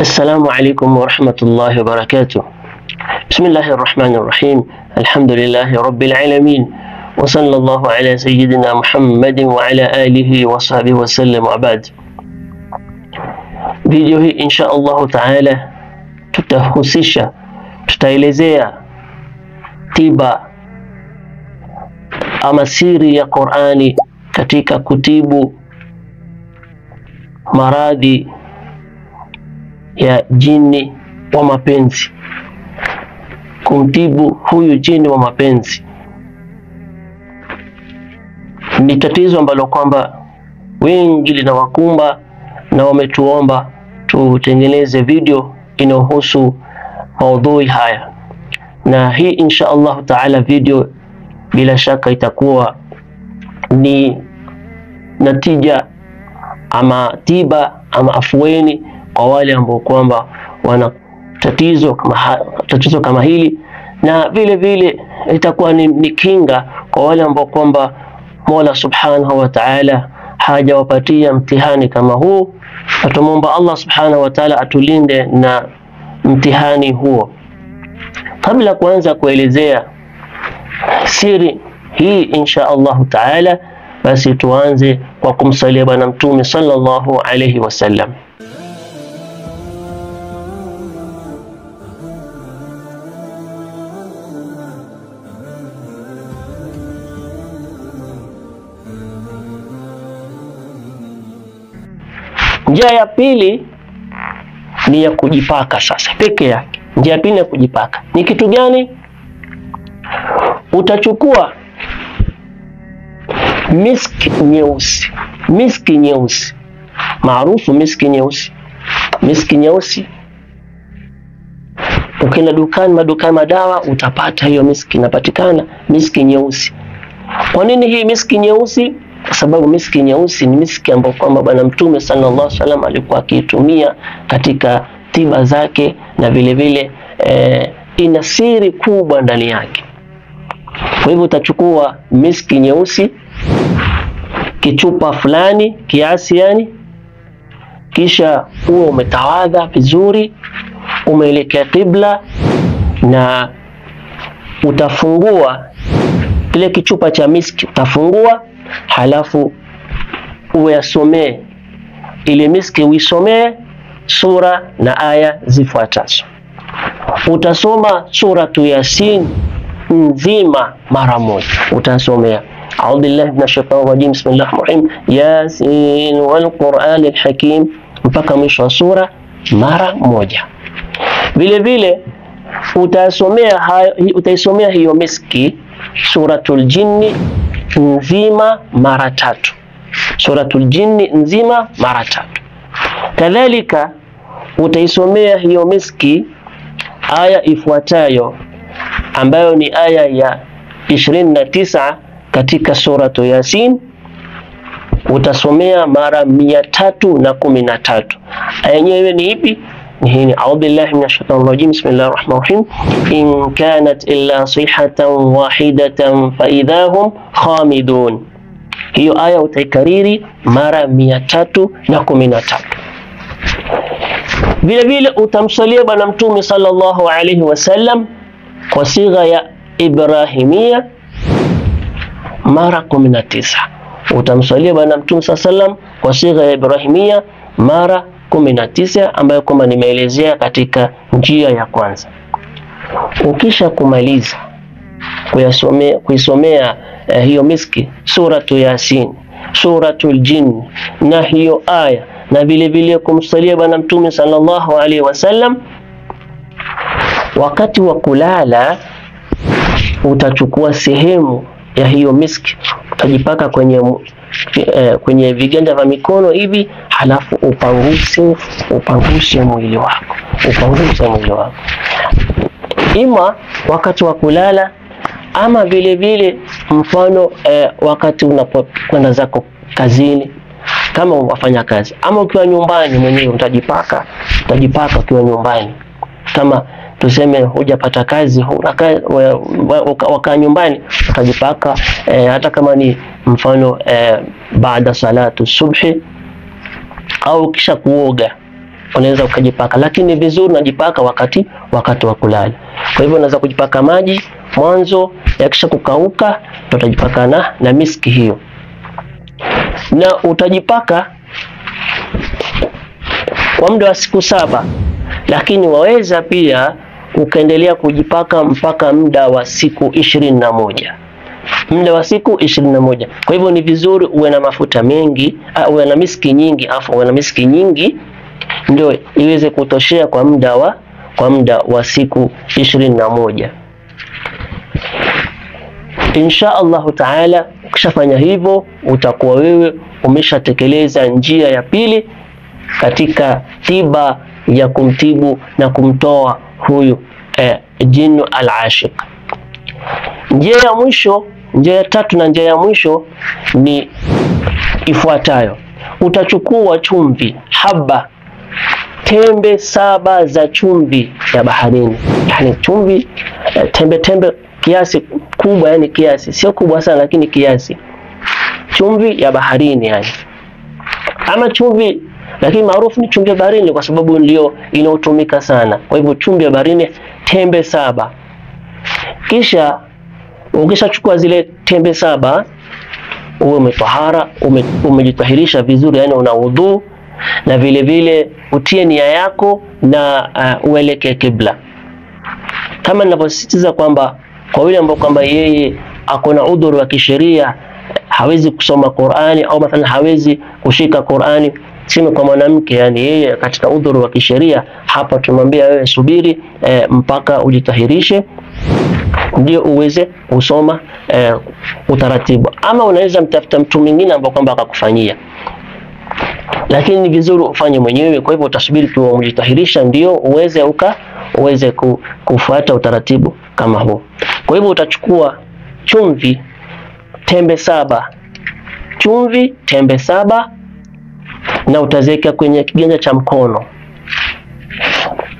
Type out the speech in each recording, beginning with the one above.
السلام عليكم ورحمة الله وبركاته. بسم الله الرحمن الرحيم. الحمد لله رب العالمين. وصلى الله على سيدنا محمد وعلى آله وصحبه وسلم. وبعد. Video hii insha Allahu taala tutahusisha tutaelezea tiba ama siri ya Qur'ani katika kutibu maradhi ya jini wa mapenzi, kumtibu huyu jini wa mapenzi. Ni tatizo ambalo kwamba wengi linawakumba na wametuomba tutengeneze video inayohusu maudhui haya, na hii insha Allahu taala video bila shaka itakuwa ni natija ama tiba ama afueni kwa wale ambao kwamba wana tatizo kama, tatizo kama hili na vile vile itakuwa ni, ni kinga kwa wale ambao kwamba Mola Subhanahu wa Ta'ala hajawapatia mtihani kama huu. Natumwomba Allah Subhanahu wa Ta'ala atulinde na mtihani huo. Kabla kuanza kuelezea siri hii insha Allahu Ta'ala, basi tuanze kwa kumsalia Bwana Mtume sallallahu alayhi wasallam. Njia ya pili ni ya kujipaka sasa peke yake. Njia ya pili ya kujipaka ni kitu gani? Utachukua miski nyeusi, miski nyeusi maarufu, miski nyeusi, miski nyeusi. Ukienda dukani, madukani madawa, utapata hiyo miski, inapatikana miski nyeusi. Kwa nini hii miski nyeusi? Kwa sababu miski nyeusi ni miski ambayo kwamba Bwana Mtume sallallahu alaihi wasallam alikuwa akiitumia katika tiba zake, na vile vile eh, ina siri kubwa ndani yake. Kwa hivyo utachukua miski nyeusi kichupa fulani kiasi, yani kisha huwa umetawadha vizuri, umeelekea kibla, na utafungua kile kichupa cha miski, utafungua halafu uyasomee. Ile miski, uisomee sura na aya zifuatazo. Utasoma suratu Yasin nzima mara moja, utasomea. Billahi minash shaitani rajim, bismillahir rahmanir rahim, Yasin wal Qur'anil hakim, mpaka mwisho wa sura mara moja. Vile vile utasomea utaisomea hiyo miski suratul jinni nzima mara tatu, suratul jinni nzima mara tatu. Kadhalika utaisomea hiyo miski aya ifuatayo ambayo ni aya ya ishirini na tisa katika suratu Yasin, utasomea mara mia tatu na kumi na tatu. Yenyewe ni ipi? Ni hii, audhu billahi minash shaitani rajim, bismillahir rahmanir rahim, in kanat illa sihatan wahidatan fa idahum khamidun. Hiyo aya utaikariri mara mia tatu na kumi na tatu. Vile vile utamsalia Bwana Mtume sallallahu alayhi wasallam kwa sigha ya Ibrahimia mara kumi na tisa. Utamsalia Bwana Mtume alayhi wasallam kwa sigha ya Ibrahimia mara kumi na tisa ambayo kwamba nimeelezea katika njia ya kwanza. Ukisha kumaliza kuyasomea kuisomea eh, hiyo miski suratu Yasin, suratul Jin na hiyo aya na vile vile kumsalia Bwana Mtume sallallahu alaihi wasallam, wakati wa kulala utachukua sehemu ya hiyo miski utajipaka kwenye eh, kwenye viganja vya mikono hivi, halafu upanguse upanguse mwili wako upanguse mwili wako, ima wakati wa kulala ama vile vile mfano eh, wakati unapokwenda zako kazini kama wafanya kazi ama ukiwa nyumbani mwenyewe utajipaka, utajipaka ukiwa nyumbani. Kama tuseme hujapata kazi wakaa nyumbani utajipaka eh, hata kama ni mfano eh, baada salatu subhi au kisha kuoga unaweza ukajipaka, lakini ni vizuri unajipaka wakati wakati wa kulala. Kwa hivyo unaweza kujipaka maji mwanzo, yakisha kukauka utajipaka na, na miski hiyo, na utajipaka kwa muda wa siku saba, lakini waweza pia ukaendelea kujipaka mpaka muda wa siku ishirini na moja muda wa siku ishirini na moja. Kwa hivyo ni vizuri uwe na mafuta mengi, uh, uwe na miski nyingi, afu uwe na miski nyingi ndio iweze kutoshea kwa muda wa kwa muda wa siku ishirini na moja. Insha Allahu taala, ukishafanya hivyo utakuwa wewe umeshatekeleza njia ya pili katika tiba ya kumtibu na kumtoa huyu eh, jinu al-ashiq. Njia ya mwisho, njia ya tatu na njia ya mwisho ni ifuatayo: utachukua chumvi haba tembe saba za chumvi ya baharini, yani chumvi eh, tembe tembe kiasi kubwa, yani kiasi. Sio kubwa sana, lakini kiasi, chumvi ya baharini yani, ama chumvi lakini maarufu ni chumvi ya baharini kwa sababu ndio inayotumika sana. Kwa hivyo chumvi ya baharini tembe saba. Kisha ukishachukua zile tembe saba, uwe umetahara ume, umejitahirisha vizuri, yani una udhu na vile vile utie nia yako na uh, uelekee kibla, kama ninavyosisitiza kwamba kwa yule ambao kwamba yeye ako na udhuru wa kisheria hawezi kusoma Qur'ani au mathalan hawezi kushika Qur'ani sema kwa mwanamke yani yeye katika udhuru wa kisheria hapa tumwambia wewe subiri e, mpaka ujitahirishe ndio uweze kusoma e, utaratibu, ama unaweza mtafuta mtu mwingine ambaye kwamba akakufanyia, lakini ni vizuri ufanye mwenyewe. Kwa hivyo utasubiri tu umejitahirisha ndio uweze uka uweze kufuata utaratibu kama huo. Kwa hivyo utachukua chumvi tembe saba, chumvi tembe saba na utaziweka kwenye kiganja cha mkono,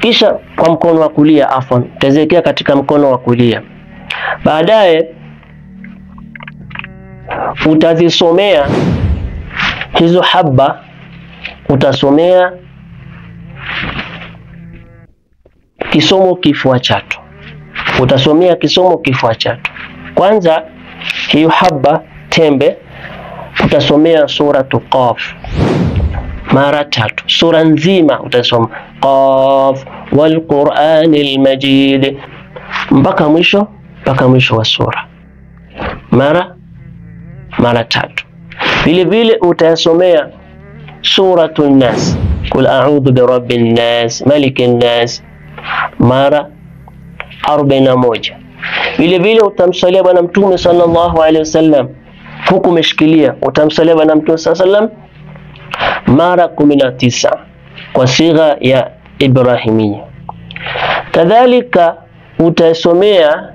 kisha kwa mkono wa kulia, afwan, utaziwekea katika mkono wa kulia. Baadaye utazisomea hizo haba, utasomea kisomo kifua chatu, utasomea kisomo kifua chatu. Kwanza hiyo haba tembe utasomea suratu Qaf mara tatu, sura nzima utasoma. Qaf wal Qur'anil Majid. Mpaka mwisho, mpaka mwisho wa sura. Mara mara tatu. Vile vile utasomea suratun Nas, kul a'udhu bi rabbin nas malikin nas. Mara arobaini na moja. Vile vile utamsalia Bwana Mtume sallallahu alaihi wasallam. Huku umeshikilia, utamsalia Bwana Mtume sallallahu alaihi wasallam mara kumi na tisa kwa sigha ya Ibrahimia. Kadhalika utasomea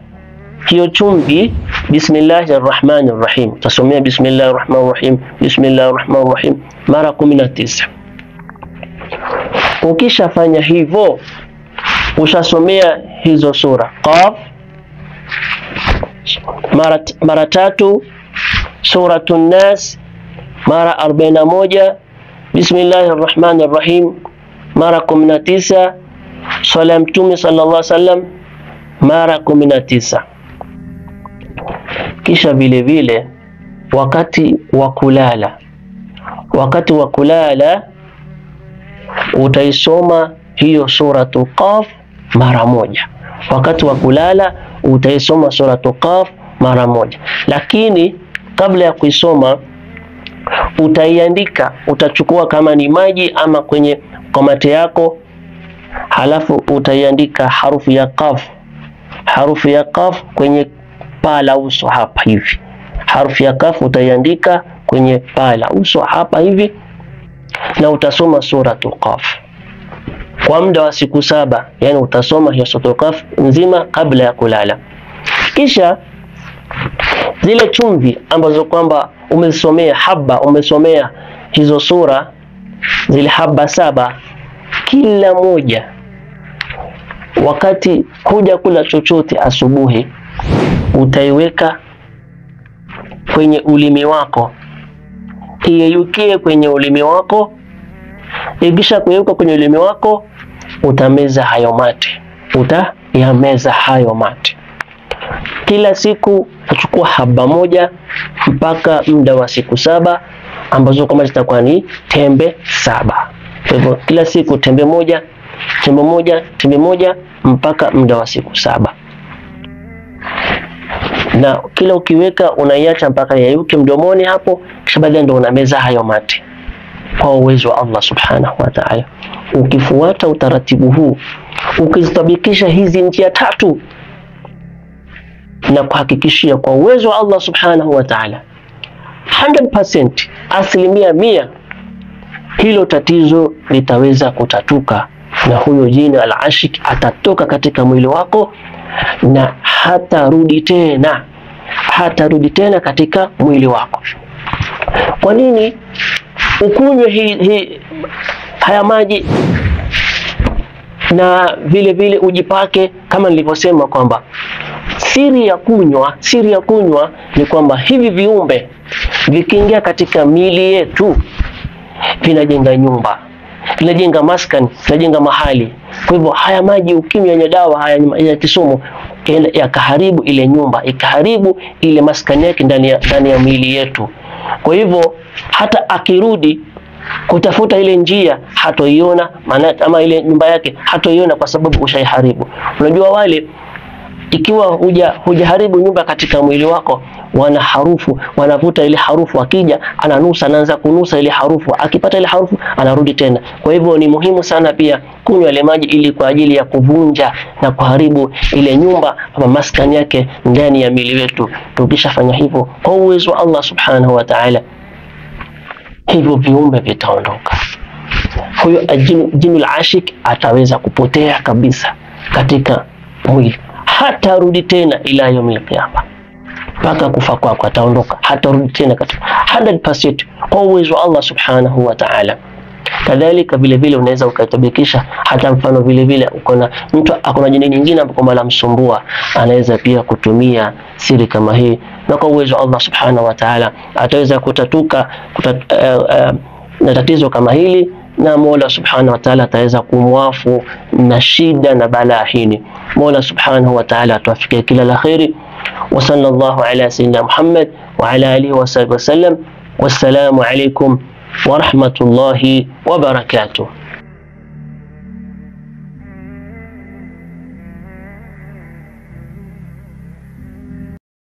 hiyo chumvi bismillahi rahmani rahim, utasomea bismillahi rahmani rahim, bismillahi rahmani rahim mara kumi na tisa. Ukishafanya hivyo, ushasomea hizo sura. Qaf mara, mara tatu, Suratun Nas mara arobaini na moja Bismillahi rahmani rahim mara kumi na tisa. Swala ya Mtume sallallahu alaihi wasallam mara kumi na tisa. Kisha vile vile wakati wa kulala, wakati wa kulala utaisoma hiyo suratu Qaf mara moja. Wakati wa kulala utaisoma suratu Qaf mara moja, lakini kabla ya kuisoma utaiandika, utachukua kama ni maji ama kwenye komate yako, halafu utaiandika harufu ya qaf, harufu ya qaf kwenye paa la uso hapa hivi. Harufu ya qaf utaiandika kwenye paa la uso hapa hivi, na utasoma suratul qaf kwa muda wa siku saba, yani utasoma hiyo suratul qaf nzima kabla ya kulala, kisha zile chumvi ambazo kwamba umesomea haba, umesomea hizo sura zile haba saba, kila moja wakati kuja kula chochote asubuhi, utaiweka kwenye ulimi wako, iyeyukie kwenye ulimi wako, Ikisha kuyeyuka kwenye ulimi wako, utameza hayo mate, utayameza hayo mate kila siku. Utachukua haba moja mpaka muda wa siku saba ambazo kama zitakuwa ni tembe saba. Kwa hivyo kila siku tembe moja, tembe moja, tembe moja mpaka muda wa siku saba, na kila ukiweka unaiacha mpaka yayuke mdomoni hapo, kisha baadaye ndio unameza hayo mate kwa uwezo wa Allah subhanahu wa ta'ala. Ukifuata utaratibu huu, ukizitabikisha hizi njia tatu, na kuhakikishia kwa uwezo wa Allah subhanahu wa ta'ala 100%, asilimia mia, hilo tatizo litaweza kutatuka, na huyo jini al-ashik atatoka katika mwili wako na hatarudi tena, hatarudi tena katika mwili wako. Kwa nini ukunywe hi, hi, haya maji na vile vile ujipake, kama nilivyosema kwamba siri ya kunywa, siri ya kunywa ni kwamba hivi viumbe vikiingia katika miili yetu vinajenga nyumba, vinajenga maskani, vinajenga mahali. Kwa hivyo haya maji ukinywa yenye dawa haya ya kisumu yakaharibu ile nyumba, ikaharibu ile maskani yake ndani ya ndani ya miili yetu. Kwa hivyo hata akirudi kutafuta ile njia hatoiona, maana ama ile nyumba yake hatoiona, kwa sababu ushaiharibu. Unajua wale ikiwa huja hujaharibu nyumba katika mwili wako, wana harufu, wanavuta ile harufu, akija ananusa, anaanza kunusa ile harufu, akipata ile harufu anarudi tena. Kwa hivyo ni muhimu sana pia kunywa ile maji, ili kwa ajili ya kuvunja na kuharibu ile nyumba ama maskani yake ndani ya miili wetu. Tukishafanya hivyo kwa uwezo wa Allah subhanahu wa ta'ala, hivyo viumbe vitaondoka. Huyo jinul ashik ataweza kupotea kabisa katika mwili hatarudi tena ila yaumil qiyama, mpaka kufa kwako ataondoka, hatarudi tena katika 100% kwa uwezo wa Allah subhanahu wa ta'ala. Kadhalika vile vile unaweza ukatabikisha hata mfano vile vile uko na mtu akona jini nyingine ambapo kwamba lamsumbua, anaweza pia kutumia siri kama hii, na kwa uwezo wa Allah subhanahu wa ta'ala ataweza kutatuka kutat, uh, uh, na tatizo kama hili na Mola subhanahu wa ta'ala ataweza kumwafu na shida na balaa hili. Mola subhanahu wa ta'ala atuafikie kila la kheri. Wa sallallahu ala sayyidina Muhammad wa ala alihi wa sahbihi wasallam. Wassalamu alaykum wa rahmatullahi wa barakatuh.